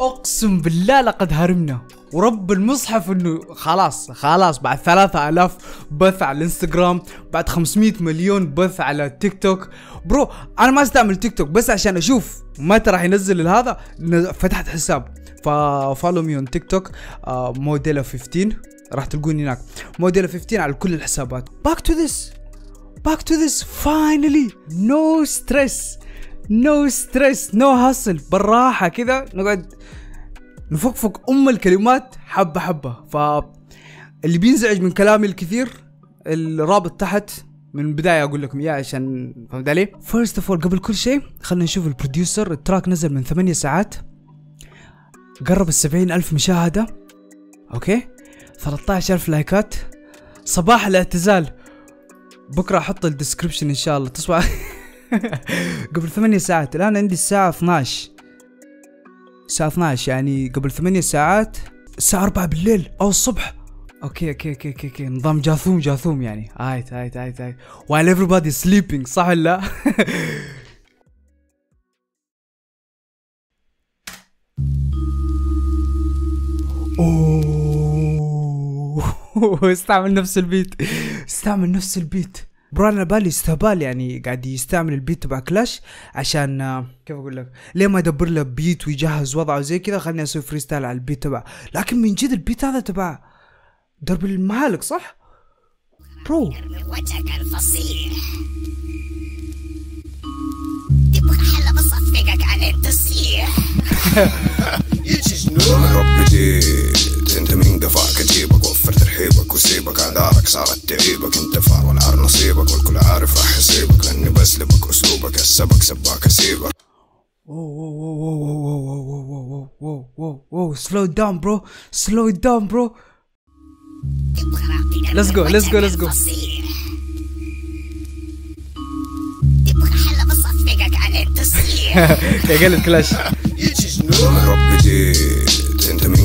أقسم بالله لقد هرمنا. ورب المصحف إنه خلاص خلاص بعد 3000 بث على الإنستغرام بعد 500 مليون بث على تيك توك. bro أنا ما أستعمل تيك توك بس عشان أشوف متى راح ينزل هذا فتحت حساب. ف follow me on TikTok موديلا 15 راح تلقوني هناك. موديلا 15 على كل الحسابات. back to this back to this finally no stress no stress no hassle بالراحة كذا نقعد نفكفك أم الكلمات حبة حبة. ف اللي بينزعج من كلامي الكثير الرابط تحت من البداية أقول لكم إياه عشان فهمت علي؟ first off قبل كل شيء خلينا نشوف ال producer. ال track نزل من ثمانية ساعات. قرب السبعين ألف مشاهدة. okay؟ 13 ألف لايكات. صباح الاعتزال. بكرة أحط ال description إن شاء الله. تصبح قبل ثمانية ساعات الآن عندي الساعة 12 الساعة 12 يعني قبل ثمانية ساعات الساعة 4 بالليل أو الصبح. okay okay okay okay, okay. نظام جاثوم جاثوم يعني. wait wait wait wait. While everybody sleeping صح ولا لا؟ أوه. استعمل نفس ال beat. استعمل نفس ال beat. bro أنا بالي استهبال يعني قاعد يستعمل ال beat تبع كلاش عشان آه، كيف أقول لك؟ ليه ما يدبر له beat ويجهز وضعه زي كذا؟ خليني أسوي freestyle على ال beat تبع لكن من جد ال beat هذا تبع درب المعالق صح؟ bro. وجهك الفصيح. تبغى حلا بصفقك على التصيح دفعك اجيبك وفر ترحيبك وسيبك اعذارك صارت تعيبك انت فار والعار نصيبك والكل عارف راح يصيبك لاني بسلبك اسلوبك السبك سباك اسيبك slow down bro slow down bro تبغى راقي Let's go, let's go, let's go. تبغى حلا بصفقك على التصيح يا قلب كلاش يجي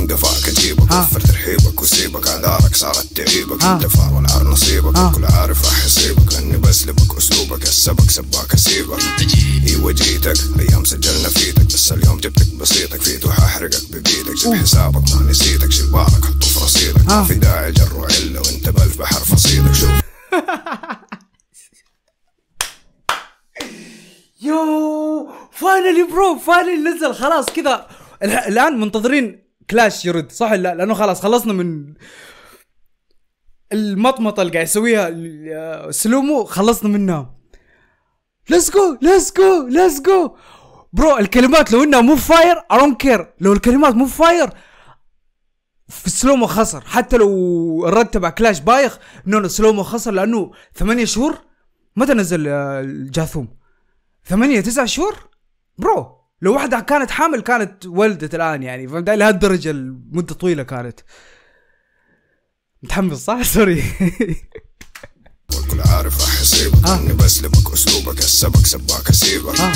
دفعك أجيبك. وفر ترحيبك وسيبك اعذارك صارت تعيبك. أنت فار والعار نصيبك ها. والكل عارف راح يصيبك. لاني بسلبك اسلوبك السبك سباك أسيبك. إيوه جيتك. أيام سجلنا فيتك بس اليوم جبتك بسيطك. فيتو حاحرقك ببيدك جيب حسابك ما نسيتك. شيل بالك حطه في رصيدك. ما في داعي جر وعله وأنت بألف بحر فصيدك. شوف. yo finally bro finally نزل. خلاص كذا. الآن منتظرين كلاش يرد صح لا؟ لأنه خلاص خلصنا من المطمطة اللي قاعد يسويها سلومو خلصنا منها. let's go let's go let's go bro الكلمات لو إنها مو fire I don't care لو الكلمات مو fire في السلومو خسر. حتى لو الرد تبع كلاش بايخ no السلومو خسر لأنه ثمانية شهور متى نزل آه، الجاثوم. ثمانية تسعة شهور؟ bro لو واحدة كانت حامل كانت ولدت الآن يعني فهمت علي؟ لهالدرجة المدة طويلة كانت متحمس صح؟ sorry والكل عارف راح يصيبك ها. اني بسلبك أسلوبك السبك سباك أسيبك. ها.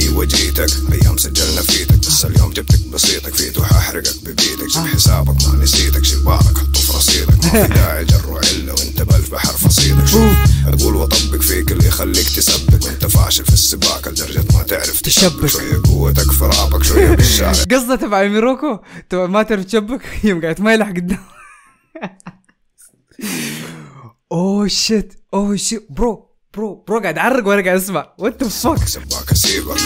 أيوه جيتك أيام سجلنا فيتك بس اليوم جبتك بسيطك. فيتو حاحرقك ببيدك جيب حسابك ما نسيتك شيل بالك حطه في رصيدك. ما في داعي جر وعله وانت بألف بحر فصيدك. شوف أقول وأطبق فيك اللي يخليك تسبك. وانت فاشل في السباق لدرجة ما تعرف تشبك. شوية قوتك في رابك شوية بالشارع قصده تبع ميروكو. تبع ما تعرف تشبك؟ يوم قاعد ما يلحق قدام oh shit oh shit bro bro bro قاعد اعرق وأنا قاعد اسمع what the fuck سباك اسيبك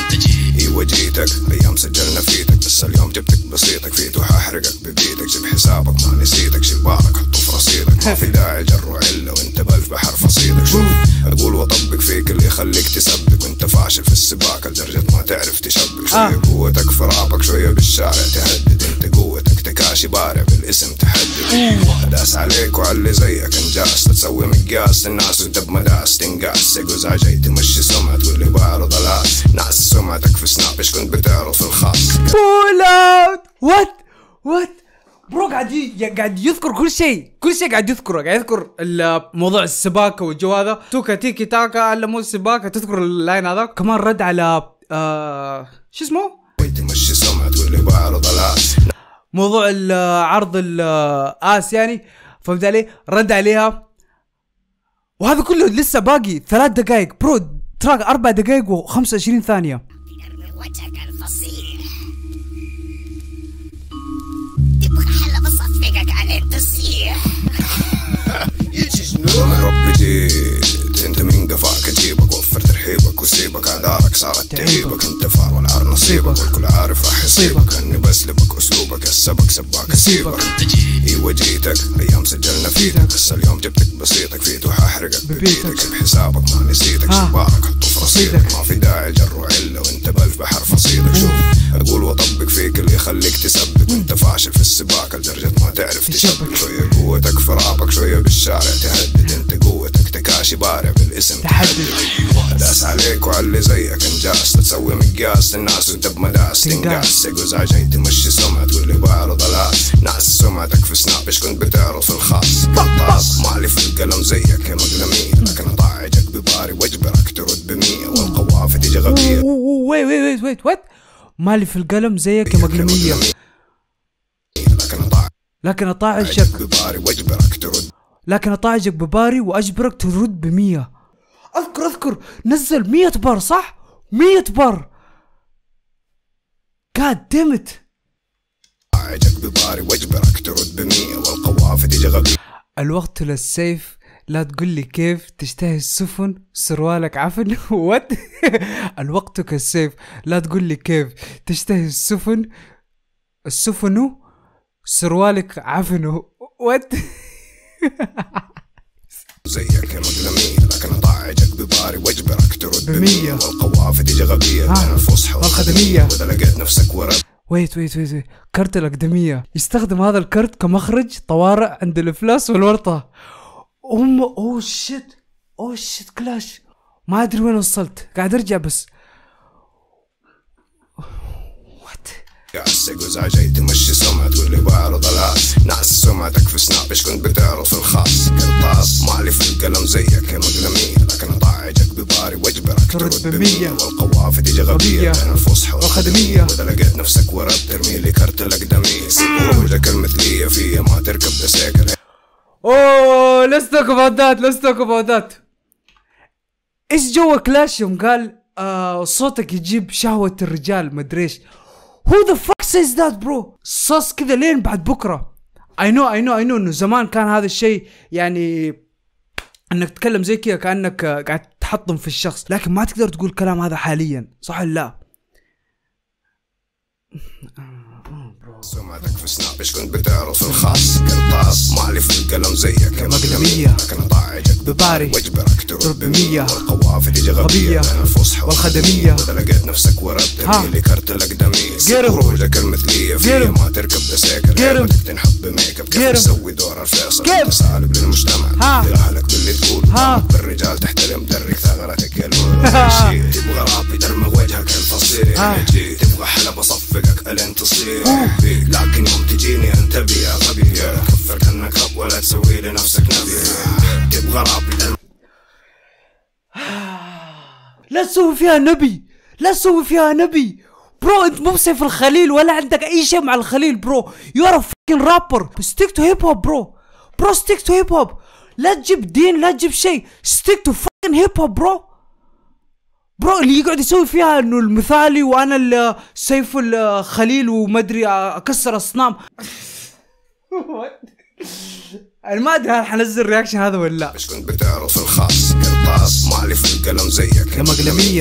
أيوه جيتك أيام سجلنا فيتك بس اليوم جبتك بسيطك فيتو حاحرقك ببيدك جيب حسابك ما نسيتك شيل بالك حطه في رصيدك ما في داعي جر وعله وانت بالف بحر فصيدك شوف أقول واطبق فيك اللي يخليك تسبك وانت فاشل في السباق لدرجة ما تعرف تشبك شوية آه. قوتك في رابك شوية بالشارع تهدد انت قوتك تكاشي بارع بالاسم تحدد داس عليك وعلى اللي زيك انجاز. تسوي مقياس الناس وانت بمداس تنقاس يقوز جاي تمشي سمعة واللي بعرض الاس ناس سمعتك في سناب إيش كنت بتعرض في الخاص؟ hold up what what bro قاعد. قاعد يذكر كل شيء. كل شيء قاعد يذكره. قاعد يذكر موضوع السباكة والجو هذا. توكا تيكي تاكا مو السباكة. تذكر ال line هذا؟ كمان رد على آه... شو اسمه؟ تمشي سمعة واللي بعرض موضوع العرض الاسياني فهمت علي؟ رد عليها. وهذا كله لسه باقي ثلاث دقائق. bro track أربع دقائق و25 ثانية. تبغى الفصيح بصفقك على التصيح تعيبك أنت فار والعار نصيبك والكل عارف راح يصيبك. أني بسلبك أسلوبك السبك سباك اسيبك أيوه جيتك أيام سجلنا فيدك بس اليوم جبتك بسيطك. فيتو حاحرقك ببيتك. سيب حسابك ما نسيتك. ها. شبارك حطه في رصيدك. ما في داعي جر وعلة. وأنت بألف بحر فصيلك شوف أقول وأطبق فيك اللي يخليك تثبت. وانت فاشل في السباق لدرجة ما تعرف تشبك. شوية قوتك في رابك شوية بالشارع تهدد. أنت قوتك. تكاشي بارع بالاسم تحدد. داس عليك وعلى اللي زيك انجاز. تسوي مقياس للناس وانت بمداس. تنقاس. تنقاس يقوز عجاي تمشي سمعة تقول لي بعرض الاس ناس سمعتك في سناب إيش كنت بتعرض في الخاص؟ قطاس مالي في القلم زيك يا مقلمي لكن اطعجك بباري وأجبرك ترد بمية. والقوافي تجي غبية. wait wait wait wait مالي في القلم زيك يا مقلمية لكن اطعجك لكن اطاعجك بباري وأجبرك ترد لكن اطاعجك بباري وأجبرك ترد بمية. اذكر أذكر نزل مية بار صح؟ مية bar. God damn it. اطعجك بباري وأجبرك ترد بمية والقوافي تجي غبية. الوقت للسيف لا تقول لي كيف تشتهي السفن سروالك عفن؟ what الوقت كالسيف لا تقول لي كيف تشتهي السفن السفن سروالك عفن؟ وات زيك يا مقلمي لكن اطعجك بباري وأجبرك ترد بمية. بمية والقوافي تجي غبية ها. بين الفصحى والخدمية. وإذا لقيت نفسك ورا. ويت ويت ويت ويت. كرت الأقدمية. يستخدم هذا الكرت كمخرج طوارئ عند الإفلاس والورطة. أم أوه شيت أوه شيت كلاش. ما أدري وين وصلت. قاعد أرجع بس. السقوز عجاي تمشي سمعة تقول لي بعرض الاس ناس سمعتك في سناب إيش كنت بتعرض في الخاص. قرطاس مالي في القلم زيك يا مقلمي لكن اطعجك بباري واجبرك ترد بمية. والقوافي تجي غبية. بين الفصحى والخدمية. وإذا لقيت نفسك ورا ترمي لي كرت الاقدمية سيب وجهك المثلية فيا ما تركب بسيكل أوه let's talk about that إيش جو كلاش يوم قال آه صوتك يجيب شهوة الرجال مدري who the fuck says that bro? صص كذا لين بعد بكرة. I know I know I know إنه زمان كان هذا الشيء يعني إنك تتكلم زي كذا كأنك قاعد تحطم في الشخص. لكن ما تقدر تقول الكلام هذا حاليا صح ولا لا؟ سمعتك في سناب كنت بتعرض في الخاص قرطاس مالي في القلم زيك يا مقلمية. لكن اطعجك بباري. واجبرك ترد ترد بمية. والقوافي تجي غبية الفصحى والخدمية. واذا لقيت نفسك ورا ها. ترمي لي كرت الاقدمية قرب. خروجك المثلية قرب. ما تركب بسيكل قرب. عيبتك تنحب بميك اب كيف. تسوي دور الفيصل. أنت سالب للمجتمع أهلك باللي تقول بالرجال تحترم درك ثغرتك تبغى راب يدرمغ جي تبغى حلب أصفقك ألين تصير. بيك. لكن يوم تجيني انتبه يا غبي كفرك انك رب ولا تسوي لنفسك نبي تبغى راب لا تسوي فيها نبي. لا تسوي فيها نبي. bro أنت مو بسيف الخليل ولا عندك أي شيء مع الخليل bro. you are fucking rapper stick to hip hop bro. bro stick to hip hop لا تجيب دين لا تجيب شيء. stick to fucking hip hop bro. برو اللي يقعد يسوي فيها إنه المثالي وأنا ال- سيف الخليل ومدري أكسر أصنام. أنا ما أدري هل حنزل الرياكشن هذا ولا لا. إيش كنت بتعرض في الخاص قرطاس مالي في القلم زيك.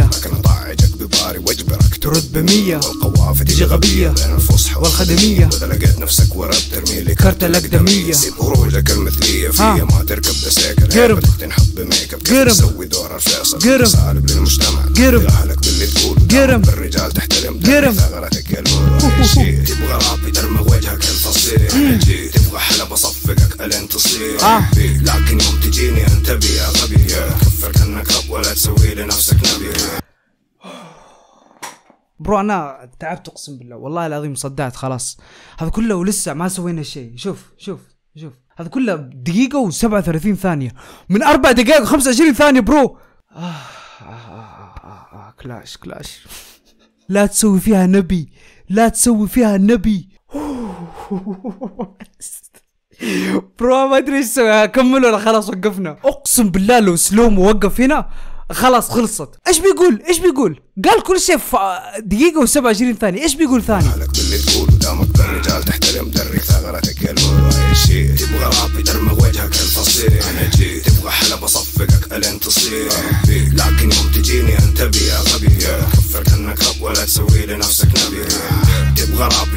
لكن اطعجك بباري واجبرك ترد بمية. والقوافي تجي غبية. بين الفصحى والخدمية. وإذا لقيت نفسك ورا ترمي لي كرت الأقدمية. سيب خروجك المثلية. فيا ما تركب بسيكل قرب. تنحب بميك أب قرب. تسوي دور الفيصل قرب. سالب للمجتمع قرب. في اهلك باللي تقول قرب. دامك بالرجال تحترم قرب. ثغرتك يا المول تبغى راب يدرمغ وجهك الفصيل جي تبغى حلب أصفقك ألين تصير آه. لكن يوم تجيني انتبه يا غبي كفرك انك رب ولا تسوي لنفسك نبي برو أنا تعبت أقسم بالله. والله العظيم صدعت خلاص. هذا كله ولسه ما سوينا شيء. شوف شوف شوف. هذا كله دقيقة و37 ثانية. من أربع دقائق و25 ثانية برو آه آه آه آه آه كلاش كلاش. لا تسوي فيها نبي. لا تسوي فيها نبي. برو ما أدري إيش أسوي اكمل ولا خلاص وقفنا. أقسم بالله لو سلوم وقف هنا خلاص خلصت. إيش بيقول؟ إيش بيقول؟ قال كل شيء في دقيقة و27 ثانية. إيش بيقول ثاني؟ اهلك باللي تقول. دامك انفصامك بالرجال تحترم درك ثغرتك يا أي شيء. تبغى راب يدرمغ وجهك الفصيح. أنا جيت تبغى حلب اصفقك ألين تصيح. لكن يوم تجيني انتبه يا غبي كفك إنك رب ولا تسوي لنفسك نبي تبغى راب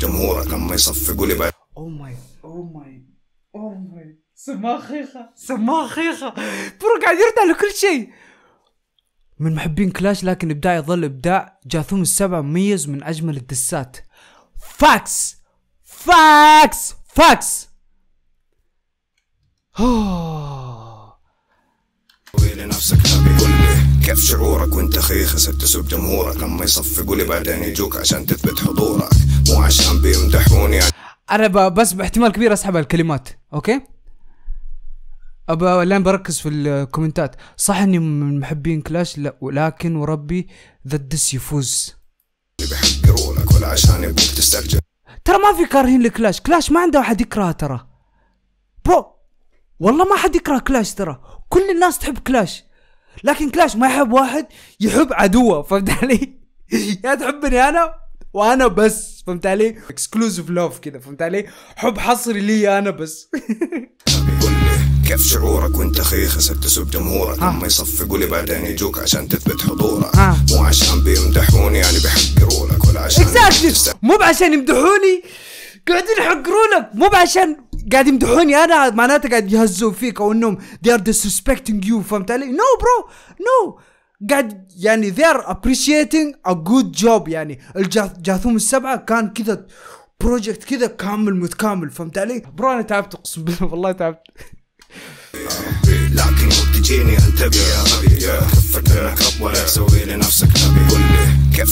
جمهورك لما يصفقوا لي بعد أو ماي أو ماي أو ماي سماه خيخة سماه خيخة. bro قاعد يرد على كل شيء. من محبين كلاش لكن إبداع يظل إبداع. جاثوم السبع مميز من أجمل الدسات. facts facts facts لنفسك. كيف شعورك وانت خيخس تسب جمهورك. لما يصفقوا لي بعدين يجوك عشان تثبت حضورك. مو عشان بيمدحوني. أنا بس باحتمال كبير أسحب الكلمات okay؟ ابى لين بركز في الكومنتات. صح إني من محبين كلاش؟ لا ولكن وربي ذا ال diss يفوز. بيحقروا لك ولا عشان يبوك تسترجع. ترى ما في كارهين لكلاش. كلاش ما عنده أحد يكرهه ترى. bro والله ما حد يكره كلاش ترى. كل الناس تحب كلاش. لكن كلاش ما يحب واحد يحب عدوه فهمت علي يا تحبني أنا وأنا بس فهمت علي exclusive love كذا فهمت علي حب حصري لي أنا بس. كيف شعورك وانت خيخس تسب جمهورك؟ ها. لما يصفقوا لي بعدين يجوك عشان تثبت حضورك. ها. مو عشان بيمدحوني يعني بيحقروا لك ولا عشان تسترجع مو بعشان يمدحوني قاعدين يحقرونك. مو بعشان قاعد يمدحوني أنا معناته قاعد يهزوا فيك أو إنهم they are disrespecting you فهمت علي؟ no bro no قاعد يعني they are appreciating a good job يعني. الجاثوم السبعة كان كذا project كذا كامل متكامل فهمت علي؟ bro أنا تعبت أقسم بالله والله تعبت. لكن تجيني انتبه يا غبي كفك ولا تسوي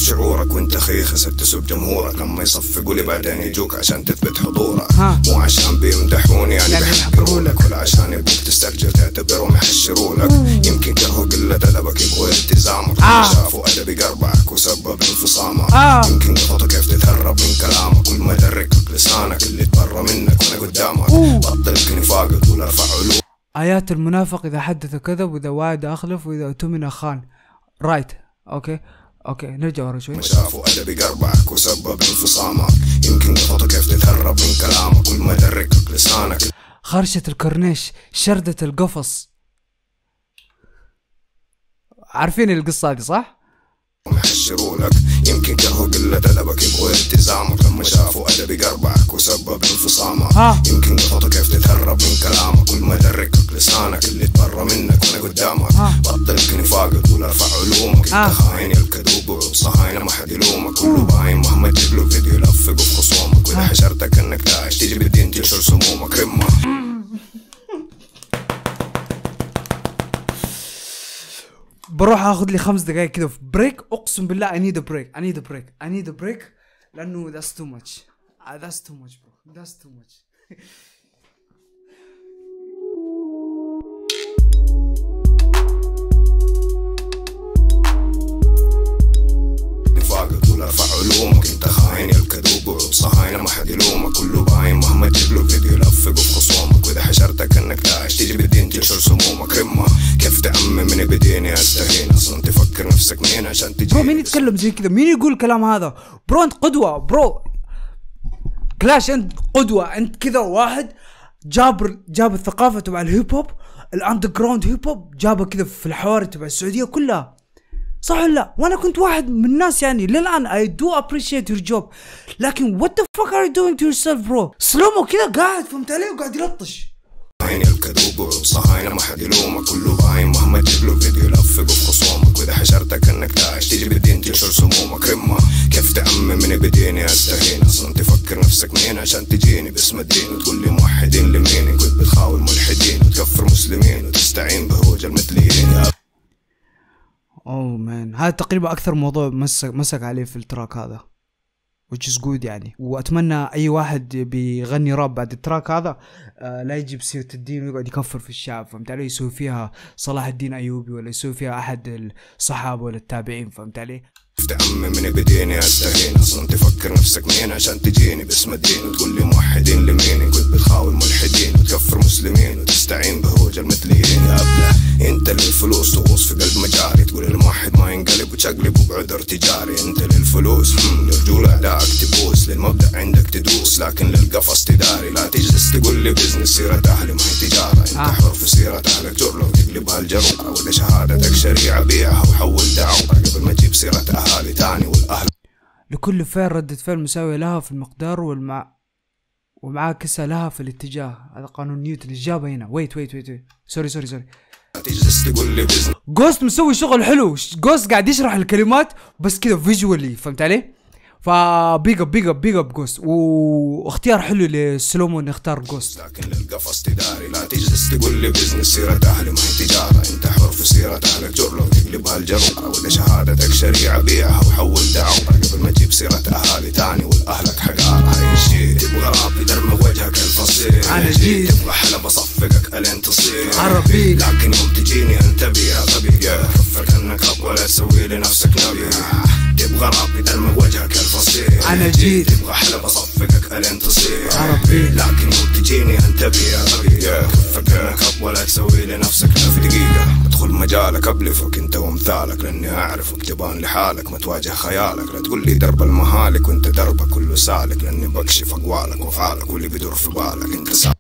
شعورك وانت خيخس تسب جمهورك. لما يصفقوا لي بعدين يجوك عشان تثبت حضورك. مو عشان بيمدحوني يعني يعني بيحقروا لك ولا عشان يبوك تسترجل تعتبرهم يحشروا لك يمكن كرهوا قلة أدبك يبغوا التزامك. آه. شافوا أدبي قربعك وسبب انفصامك. آه. يمكن قطعوا كيف تتهرب من كلامك. كل ما يدركك لسانك اللي تبرى منك وأنا قدامك. بطل كنفاق تقول ارفع علوم. آيات المنافق إذا حدث كذب وإذا وعد أخلف وإذا أؤتمن خان right okay okay نرجع ورا شوي. شافوا أدبي قربعك وسبب انفصامك. يمكن قطعوا كيف تتهرب من كلامك كل ما يدركك لسانك. خرشة الكورنيش شردة القفص. عارفين القصة هذه صح؟ يحشروا لك يمكن كرهوا قلة أدبك يبغوا التزامك. لما شافوا أدبي قربعك وسبب انفصامك. ها. يمكن قطعوا كيف تتهرب من كلامك. كل ما يدركك لسانك اللي تبرى منك وأنا قدامك. ها. بطل كنفاق تقول ارفع علومك. ها. انت خاين يا الكذوب وعود صهاينة ما حد يلومك. كله باين مهما تجيب له فيديو يلفق في خصومك. وإذا حشرتك إنك داعش تيجي بالدين تنشر سمومك. رمة. بروح آخذ لي خمس دقائق كذا في بريك أقسم بالله break. I need a break. I need a break. لأنه uh, that's too much bro. That's too much. نفاق تقول ارفع علومك انت خاين يا الكذوب. وعود صهاينة ما حد يلومك كله باين. مهما تجيب له فيديو يلفق في خصومك حشرتك إنك داعش تيجي بالدين تنشر سمومك. رمة. كيف تأمن من بديني استهين أصلا تفكر نفسك مين عشان تجي. bro مين يتكلم زي كذا مين يقول الكلام هذا؟ bro أنت قدوة. bro. كلاش أنت قدوة. أنت كذا واحد جاب جاب الثقافة تبع ال hip hop ال underground hip hop جابها كذا في الحواري تبع السعودية كلها. صح ولا لا؟ وأنا كنت واحد من الناس يعني للآن I do appreciate your job. لكن what the fuck are you doing to yourself bro؟ سلومو كذا قاعد فهمت علي وقاعد يلطش. عيني الكذوب وعود صهاينة ما حد يلومك كله باين مهما تجيب له فيديو يلفق في خصومك. وإذا حشرتك إنك داعش تيجي بالدين تنشر سمومك. رمة كيف تأمن من بديني؟ أستهين. أصلا تفكر نفسك مين عشان تجيني؟ باسم الدين وتقول لي موحدين لمين كنت بتخاول ملحدين وتكفر مسلمين وتستعين بهوج المثليين. oh man هذا تقريبا أكثر موضوع مسك مسك عليه في ال track هذا. Which is good يعني. وأتمنى أي واحد بيغني راب بعد ال track هذا آه لا يجيب سيرة الدين ويقعد يكفر في الشعب فهمت علي؟ يسوي فيها صلاح الدين أيوبي ولا يسوي فيها أحد الصحابة ولا التابعين فهمت علي؟ عمي من بديني أستهين. أصلا تفكر نفسك مين عشان تجيني؟ باسم الدين وتقول لي موحدين لمين؟ كنت بتخاوي الملحدين وتكفر مسلمين وتستعين بهوج المثليين يا أبلة أنت للفلوس تغوص في قلب مجاري. تقول الموحد ما ينقلب وتقلب بعذر تجاري. أنت للفلوس للرجولة أعدائك تبوس. للمبدأ عندك تدوس لكن للقفص تداري. لا تجلس تقول لي business سيرة أهلي ما هي تجارة. أنت آه. حر في سيرة أهلك جر لو تقلبها الجرة ولا شهادتك شريعة بيعها وحول دعوة قبل ما تجيب سيرة أهلك. اهالي تاني والاهل لكل فعل ردة فعل مساوية لها في المقدار والمع ومعاكسة لها في الاتجاه. هذا قانون نيوتن الإجابة هنا. wait wait wait wait. sorry sorry sorry لا تجلس تقول لي business جوست مسوي شغل حلو. جوست قاعد يشرح الكلمات بس كذا visually فهمت علي؟ ف big up big up big up جوست واختيار حلو لسلومو انه اختار جوست لكن للقفص تداري لا تجلس تقول لي business سيرة أهلي ما هي تجارة. أنت حر في سيرة اهلك جر. لو تقلبها الجرة ولا شهادتك شريعة بيعها وحول دعوة قبل ما تجيب سيرة أهالي تاني والأهلك حقارة هاي الشي تبغى راب يدرمغ وجهك الفصيح. أنا جيت. تبغى حلب أصفقك ألين تصير عربي. لكن يوم تجيني انتبه يا غبي كفك أنك اب ولا تسوي لنفسك نبي. تبغى راب يدرمغ وجهك جيت. تبغى حلب أصفقك ألين تصير. عربي. لكن يوم تجيني انتبه يا غبي كفك اب ولا تسوي لنفسك في دقيقة. ادخل مجالك ابلفك أنت وأمثالك لأني اعرفك تبان لحالك. ما تواجه خيالك. لا تقول لي درب المهالك وأنت دربك كله سالك لأني بكشف أقوالك وأفعالك واللي بيدور في بالك. أنت سالك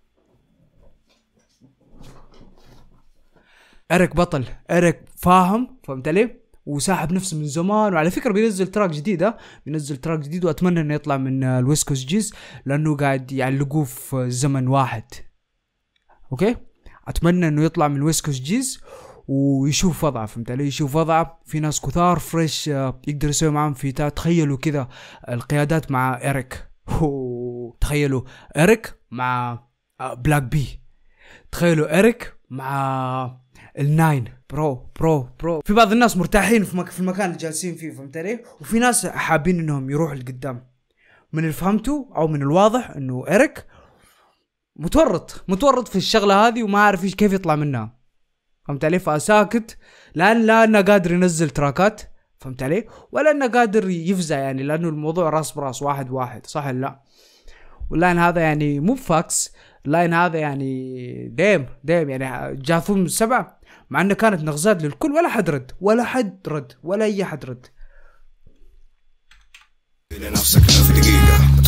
إريك بطل. إريك فاهم؟ فهمت علي؟ وساحب نفسه من زمان. وعلى فكرة بينزل track جديد ها؟ بينزل track جديد وأتمنى إنه يطلع من ال West Coast Gs لأنه قاعد يعلقوه في زمن واحد. okay؟ أتمنى إنه يطلع من ال West Coast Gs ويشوف وضعه فهمت علي؟ يشوف وضعه. في ناس كثار fresh آه، يقدر يسوي معاهم فيتات تخيلوا كذا القيادات مع اريك تخيلوا اريك مع آه، بلاك بي. تخيلوا اريك مع الناين. bro bro bro. في بعض الناس مرتاحين في, مك... في المكان اللي جالسين فيه فهمت علي وفي ناس حابين إنهم يروحوا لقدام. من اللي فهمته أو من الواضح إنه اريك متورط متورط في الشغلة هذه وما عارف كيف يطلع منها. فهمت علي فساكت. لأن لا إنه قادر ينزل تراكات فهمت علي ولا إنه قادر يفزع يعني لأنه الموضوع راس براس واحد واحد صح ولا لا؟ وال line هذا يعني مو بفاكس. ال line هذا يعني damn damn يعني جاثوم من سبعة مع إنه كانت نغزات للكل ولا حد رد ولا حد رد ولا أي حد رد.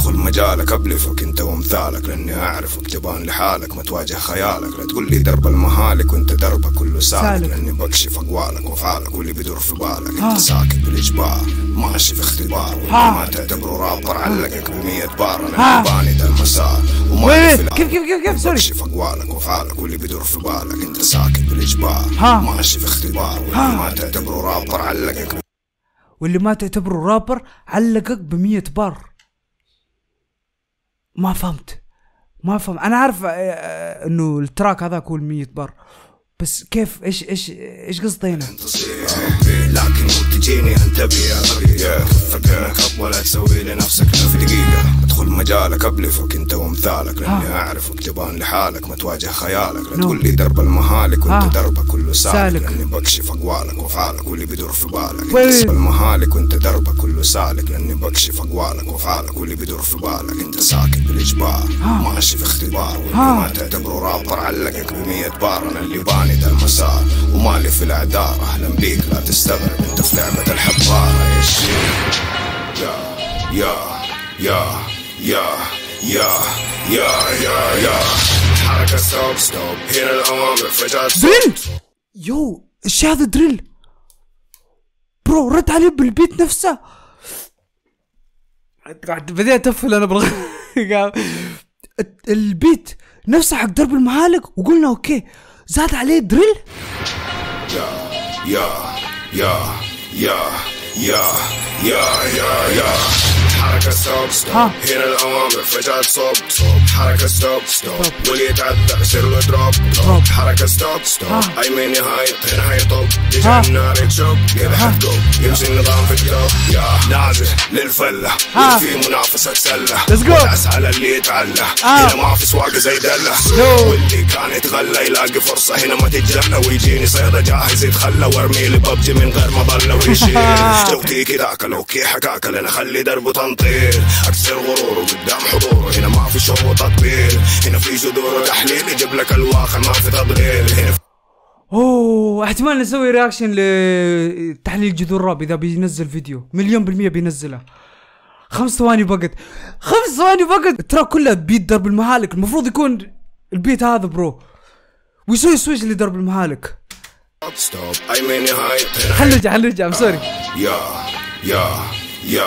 ادخل مجالك ابلفك انت وامثالك لاني اعرفك تبان لحالك ما تواجه خيالك. لا تقول لي درب المهالك وانت دربك كله سالك. لاني بكشف اقوالك وافعالك واللي بيدور في بالك. انت ساكت بالاجبار ماشي في اختبار. ها. ما تعتبره رابر علقك بمية بار. أنا باني ده المسار. وما كيف كيف كيف كيف؟ sorry. بكشف اقوالك وافعالك واللي بيدور في بالك. انت ساكت بالاجبار. ماشي في اختبار. ما تعتبره رابر علقك واللي ما تعتبره رابر علقك بمية بار. ما فهمت. ما فهمت أنا عارف آه، آه، إنه ال track هذا هو 100 بار. بس كيف إيش إيش إيش قصده هنا؟ لكن مو تجيني انتبه يا غبي كفك انك اب ولا تسوي لنفسك في دقيقة. ادخل مجالك ابلفك انت وامثالك لأني ها. أعرفك تبان لحالك ما تواجه خيالك لا. تقول لي درب المهالك ها. وانت دربك كله سالك. لأني بكشف أقوالك وافعالك واللي بيدور في بالك درب المهالك وانت دربك كله سالك لأني بكشف أقوالك وافعالك واللي بيدور في بالك انت ساكت بالإجبار ماشي في اختبار واللي. ما تعتبره رابر علقك بمية بار أنا اللي باني ده المسار ومالي في الإعذار أهلا بيك لا تستغرب انت في لعبة الحبارة يا شيخ يا يا يا يا يا يا يا يا حركة stop stop هنا الأوامر فجأة drill yo إيش هذا drill bro رد عليه بال beat نفسه. قاعد بديت اتفل أنا بالغ ال beat نفسه حق درب المهالك وقلنا okay. زاد عليه drill يا يا يا يا يا يا يا يا حركة stop stop. هنا الأوامر فجأة صوب حركة stop stop واللي يتعدى يصير له drop drop حركة stop stop ها. أي من نهاية هنا هيطب. يجي النار يتشوب كذا حتقوم يمشي النظام في الجو يا نازل للفلة. في منافسة سلة. ودعس على اللي يتعلى آه. هنا ما في سواقة زي دلة. واللي كان يتغلى يلاقي فرصة. هنا ما تتجلى. ويجيني صيدة جاهز يتخلى. وارمي لي ببجي من غير ما ضل ويشيل. لو تيكي ذاك لو كي حكاك لنا خلي دربه تنطير اكسر غروره قدام حضوره هنا ما في شو وتطبيل هنا في جذور وتحليل. يجيب لك الواخر ما في تضليل. هنا أوه أحتمال نسوي رياكشن لتحليل جذور راب إذا بينزل فيديو. مليون بالمية بينزله. خمس ثواني فقط خمس ثواني فقط ترى كله beat درب المهالك. المفروض يكون ال beat هذا bro ويسوي switch لدرب المهالك. stop اي من نهاية خلينا نرجع خلينا نرجع I'm sorry يا يا يا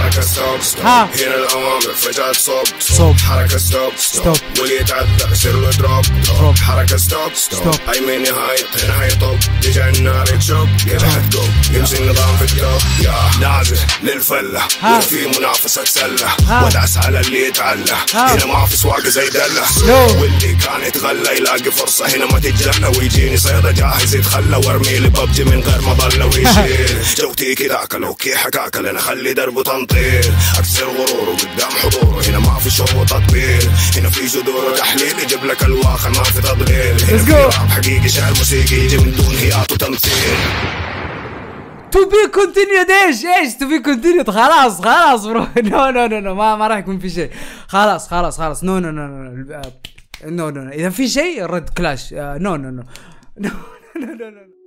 حركة stop stop. هنا الأوامر فجأة صوب. صوب. حركة ستوب ستوب. واللي يتعدى يصير له drop drop حركة stop stop. أي من نهاية هنا حيطب يجي النار يتشوب. كيف حتقوم يمشي النظام في الدوب. يا نازل للفلة. ها. ولا في منافسة سلة. ودعس على اللي يتعلى. هنا ما في سواقة زي دلة. واللي كان يتغلى يلاقي فرصة. هنا ما تتجلى ويجيني صيدة جاهز يتخلى. وارمي لي ببجي من غير ما ضل. ويشيل. جوتي كذاك لو كي حكاك لنا خلي دربه تنطير أكسر غروره قدام حضوره هنا ما في شو وتطبيل هنا في جذور وتحليل. يجيب لك الواخر ما في تضليل. هنا في. راب حقيقي شعر موسيقي يجي من دون هيئات وتمثيل. to be continued إيش إيش؟ to be continued خلاص خلاص bro no no no no ما ما راح يكون في شيء. خلاص خلاص خلاص. no no no no no no إذا في شيء رد clash no no no no no no